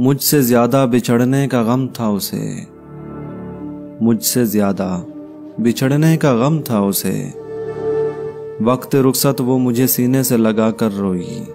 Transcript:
मुझसे ज़्यादा बिछड़ने का गम था उसे। मुझसे ज़्यादा बिछड़ने का गम था उसे। वक्त रुखसत वो मुझे सीने से लगा कर रोई।